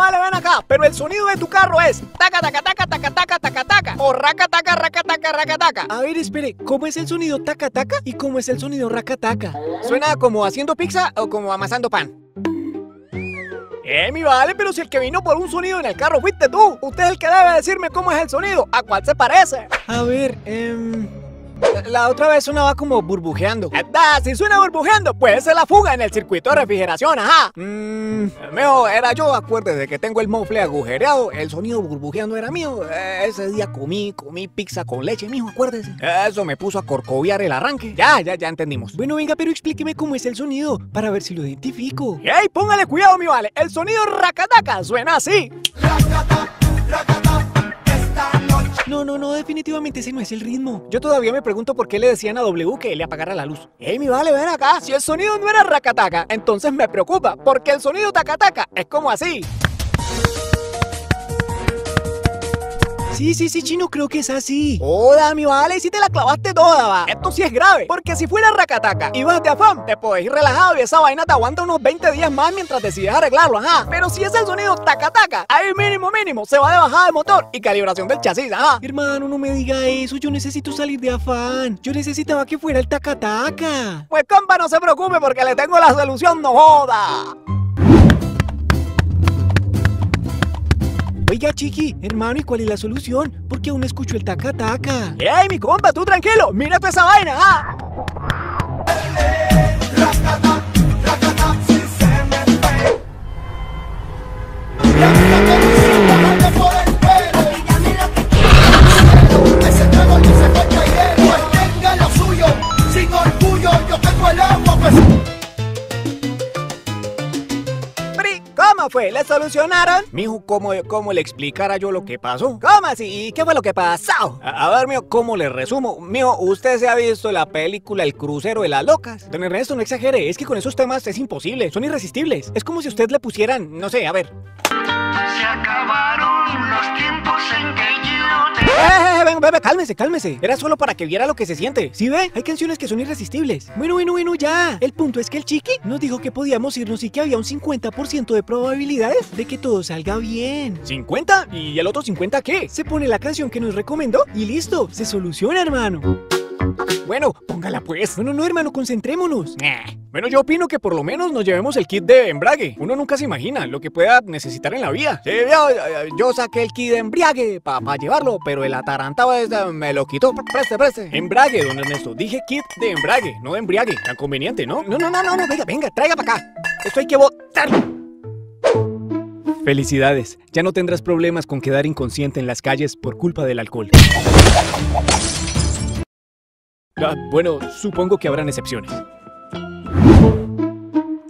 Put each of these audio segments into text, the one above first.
vale, ven acá. Pero el sonido de tu carro es taca, taca, taca, taca, taca, taca, taca. O raca, taca, raca, taca, raca, taca. A ver, espere, ¿cómo es el sonido taca taca y cómo es el sonido raca taca? ¿Suena como haciendo pizza o como amasando pan? Eh, mi vale, pero si el que vino por un sonido en el carro fuiste tú. Usted es el que debe decirme cómo es el sonido. ¿A cuál se parece? A ver, em... La otra vez sonaba como burbujeando. Da, si suena burbujeando, puede ser la fuga en el circuito de refrigeración, ajá. Mmm, mío, era yo, acuérdese que tengo el mofle agujereado, el sonido burbujeando era mío. Eh, ese día comí, comí pizza con leche, mijo, acuérdese. Eso me puso a corcoviar el arranque. Ya, ya, ya entendimos. Bueno, venga, pero explíqueme cómo es el sonido, para ver si lo identifico. ¡Ey, póngale cuidado, mi vale! El sonido racataca suena así. No, no, no, definitivamente ese no es el ritmo. Yo todavía me pregunto por qué le decían a W que le apagara la luz. Ey, mi vale, ven acá. Si el sonido no era racataca, entonces me preocupa, porque el sonido tacataca es como así. Sí, sí, sí, chino, creo que es así. Hola, mi vale, si te la clavaste toda, va. Esto sí es grave, porque si fuera racataca y vas de afán, te puedes ir relajado y esa vaina te aguanta unos 20 días más mientras decides arreglarlo, ajá. Pero si es el sonido tacataca, ahí mínimo, mínimo, se va de bajada de motor y calibración del chasis, ajá. Hermano, no me diga eso, yo necesito salir de afán. Yo necesitaba que fuera el tacataca. Pues compa, no se preocupe porque le tengo la solución, no joda. Oiga, chiqui, hermano, ¿y cuál es la solución? Porque aún escucho el taca taca. ¡Ey, mi compa, tú tranquilo! ¡Mira toda esa vaina! ¡ah! Solucionaron? Mijo, ¿cómo, ¿cómo le explicara yo lo que pasó? ¿Cómo así? ¿Y qué fue lo que pasó? A, a ver, mijo, ¿cómo le resumo? Mijo, ¿usted se ha visto la película El crucero de las locas? Don Ernesto, no exagere, es que con esos temas es imposible, son irresistibles. Es como si usted le pusieran, no sé, a ver. Se acabaron los tiempos en que cálmese, cálmese! Era solo para que viera lo que se siente. ¿Sí ve? Hay canciones que son irresistibles. Bueno, bueno, bueno, ya. El punto es que el chiqui nos dijo que podíamos irnos y que había un 50% de probabilidades de que todo salga bien. ¿50? ¿Y el otro 50 qué? Se pone la canción que nos recomendó y listo, se soluciona, hermano. Bueno, póngala pues. No, no, no, hermano, concentrémonos. Bueno, yo opino que por lo menos nos llevemos el kit de embrague. Uno nunca se imagina lo que pueda necesitar en la vida. Sí, yo, yo saqué el kit de embriague para llevarlo, pero el atarantado este me lo quitó. Preste, preste. Embrague, don Ernesto. Dije kit de embrague, no de embriague. Tan conveniente, ¿no? No, no, no, no, no. Venga, venga, traiga para acá. Esto hay que botarlo. Felicidades, ya no tendrás problemas con quedar inconsciente en las calles por culpa del alcohol. Ah, bueno, supongo que habrán excepciones.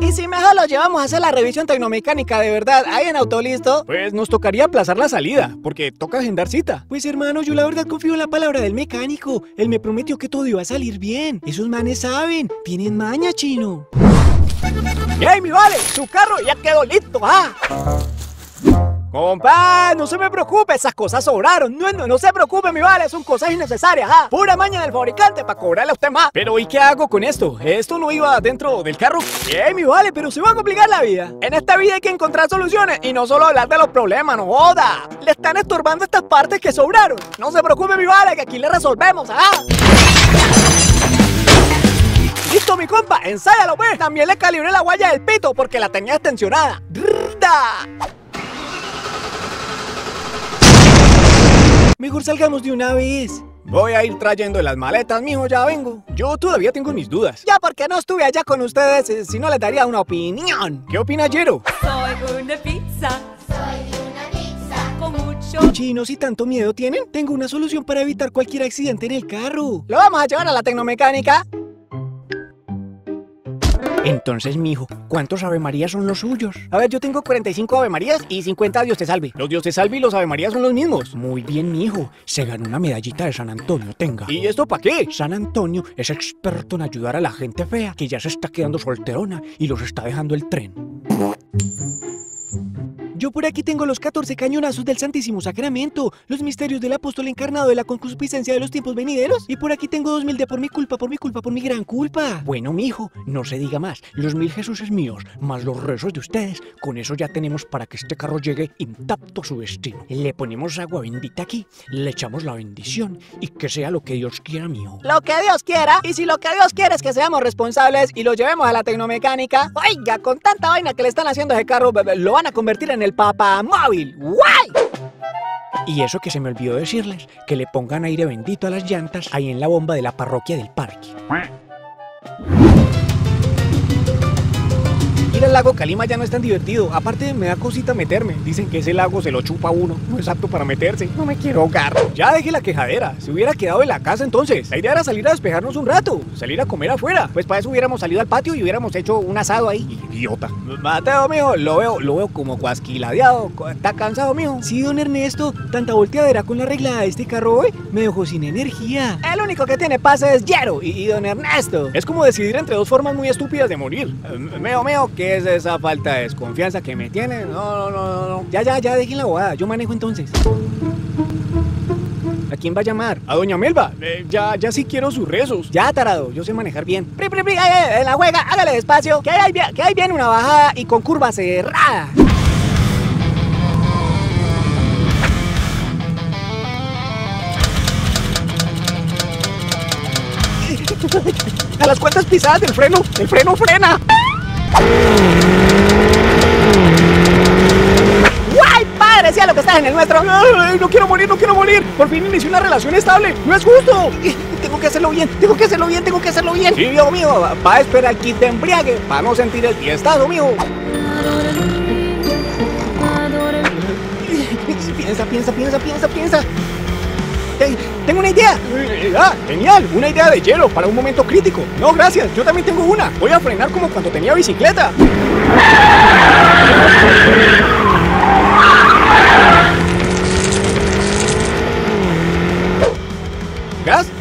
¿Y si mejor lo llevamos a hacer la revisión tecnomecánica de verdad ahí en Autolisto? Pues nos tocaría aplazar la salida, porque toca agendar cita. Pues hermano, yo la verdad confío en la palabra del mecánico. Él me prometió que todo iba a salir bien. Esos manes saben, tienen maña, chino. ¡Ey, mi vale! ¡Su carro ya quedó listo, ah! Compa, no se me preocupe, esas cosas sobraron. No, no, se preocupe, mi vale, son cosas innecesarias, ¿ah? Pura maña del fabricante para cobrarle a usted más. Pero ¿y qué hago con esto? ¿Esto no iba dentro del carro? ¡Ey, mi vale! Pero se va a complicar la vida. En esta vida hay que encontrar soluciones y no solo hablar de los problemas, no joda. Le están estorbando estas partes que sobraron. No se preocupe, mi vale, que aquí le resolvemos, ¿ah? Listo, mi compa, ensáyalo, pues. También le calibré la guaya del pito porque la tenía extensionada. Mejor salgamos de una vez. Voy a ir trayendo las maletas, mijo, ya vengo. Yo todavía tengo mis dudas. Ya porque no estuve allá con ustedes, eh, si no les daría una opinión. ¿Qué opina Jero? Soy una pizza. Soy una pizza. Con mucho. Chinos, si tanto miedo tienen, tengo una solución para evitar cualquier accidente en el carro. ¿Lo vamos a llevar a la tecnomecánica? Entonces, mijo, ¿cuántos Ave Marías son los suyos? A ver, yo tengo 45 Ave Marías y 50 Dios te salve. Los Dios te salve y los Ave Marías son los mismos. Muy bien, mijo. Se ganó una medallita de San Antonio, tenga. ¿Y esto para qué? San Antonio es experto en ayudar a la gente fea que ya se está quedando solterona y los está dejando el tren. Yo por aquí tengo los 14 cañonazos del Santísimo Sacramento, los misterios del apóstol encarnado de la concupiscencia de los tiempos venideros, y por aquí tengo 2000 de por mi culpa, por mi culpa, por mi gran culpa. Bueno, mijo, no se diga más. Los mil Jesuses míos, más los rezos de ustedes, con eso ya tenemos para que este carro llegue intacto a su destino. Le ponemos agua bendita aquí, le echamos la bendición y que sea lo que Dios quiera, mijo. Lo que Dios quiera, y si lo que Dios quiere es que seamos responsables y lo llevemos a la tecnomecánica, oiga, con tanta vaina que le están haciendo a ese carro, lo van a convertir en el papamóvil. ¡Guay! Y eso que se me olvidó decirles, que le pongan aire bendito a las llantas ahí en la bomba de la parroquia del parque. Ir al lago Calima ya no es tan divertido. Aparte, me da cosita meterme. Dicen que ese lago se lo chupa uno. No es apto para meterse. No me quiero ahogar. Ya deje la quejadera. Se hubiera quedado en la casa entonces. La idea era salir a despejarnos un rato. Salir a comer afuera. Pues para eso hubiéramos salido al patio y hubiéramos hecho un asado ahí. Idiota. Mateo, mijo, lo veo, lo veo como cuasquiladeado. ¿Está cansado, mijo? Sí, don Ernesto, tanta volteadera con la arreglada de este carro hoy me dejó sin energía. El único que tiene pase es Yero y, y don Ernesto. Es como decidir entre dos formas muy estúpidas de morir. Eh, Meo, meo, ¿qué es esa falta de desconfianza que me tiene? No, no, no, no. Ya, ya, ya, dejen la bobada, yo manejo entonces. ¿A quién va a llamar? A doña Melba. Ya, ya sí quiero sus rezos. Ya, tarado, yo sé manejar bien. Pri, pri, pri, eh, eh, en la juega, hágale despacio, que ahí, que ahí viene una bajada y con curva cerrada. A las cuantas pisadas del freno, el freno frena. ¡Guay, padre! Sea lo que estás en el nuestro. Ay, no quiero morir, no quiero morir. Por fin inicié una relación estable. No es justo. Tengo que hacerlo bien, tengo que hacerlo bien, tengo que hacerlo bien. Sí, Dios mío, va a esperar kit de embriague para no sentir el fiestado, mijo. Piensa, piensa, piensa, piensa, piensa. Tengo una idea. Ah, genial, una idea de hielo para un momento crítico. No, gracias, yo también tengo una. Voy a frenar como cuando tenía bicicleta.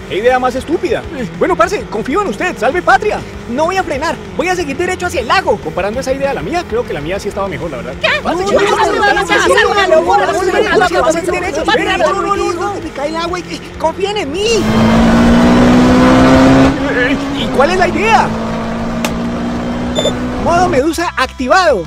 ¿Qué idea más estúpida? Bueno, parce, confío en usted, salve patria. No voy a frenar, voy a seguir derecho hacia el lago. Comparando esa idea a la mía, creo que la mía sí estaba mejor, la verdad. Parce, No, ¿qué no, no, no, no, no, Parce, no, sí, no, no, no, locura, no, vamos no, a ver, no, vamos a no, ver, no, derecho. no, Espera, no, no, no, no, no. Me cae el agua y confíen en mí. Eh, ¿Y cuál es la idea? Modo medusa activado.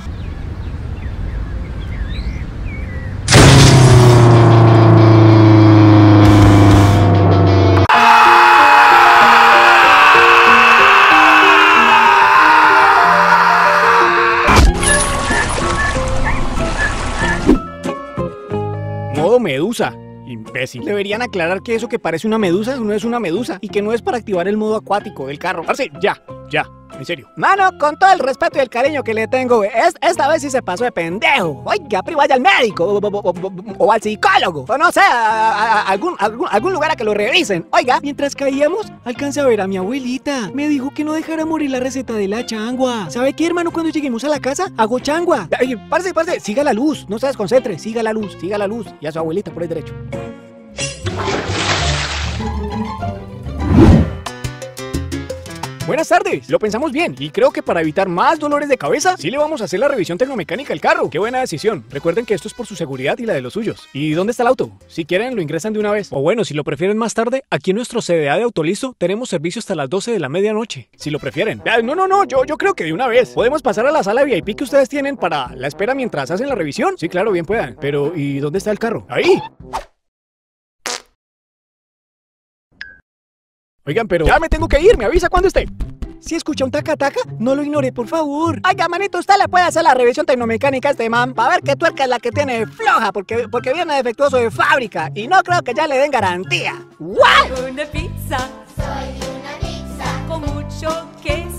Deberían aclarar que eso que parece una medusa no es una medusa y que no es para activar el modo acuático del carro. Parce, ya, ya, en serio. Mano, con todo el respeto y el cariño que le tengo, es- esta vez sí se pasó de pendejo. Oiga, pri, vaya al médico o, al psicólogo. O no sé, a, algún, algún, algún lugar a que lo revisen. Oiga, Mientras caíamos, alcancé a ver a mi abuelita. Me dijo que no dejara morir la receta de la changua. ¿Sabe qué, hermano? Cuando lleguemos a la casa, hago changua. Parce, parce, siga la luz, no se desconcentre, siga la luz, siga la luz. Y a su abuelita por el derecho. Buenas tardes, lo pensamos bien y creo que para evitar más dolores de cabeza, sí le vamos a hacer la revisión tecnomecánica del carro. Qué buena decisión. Recuerden que esto es por su seguridad y la de los suyos. ¿Y dónde está el auto? Si quieren, lo ingresan de una vez. O bueno, si lo prefieren más tarde, aquí en nuestro CDA de Autolisto tenemos servicio hasta las 12 de la medianoche. Si lo prefieren. Ah, no, no, no, yo, yo creo que de una vez. ¿Podemos pasar a la sala VIP que ustedes tienen para la espera mientras hacen la revisión? Sí, claro, bien puedan. Pero, ¿y dónde está el carro? Ahí. Oigan, pero... Ya me tengo que ir, me avisa cuando esté. Si escucha un taca-taca, no lo ignore, por favor. Oiga, manito, usted le puede hacer la revisión tecnomecánica a este man para ver qué tuerca es la que tiene floja, porque, porque viene defectuoso de fábrica y no creo que ya le den garantía. ¿What? Soy una pizza. Soy una pizza. Con mucho queso.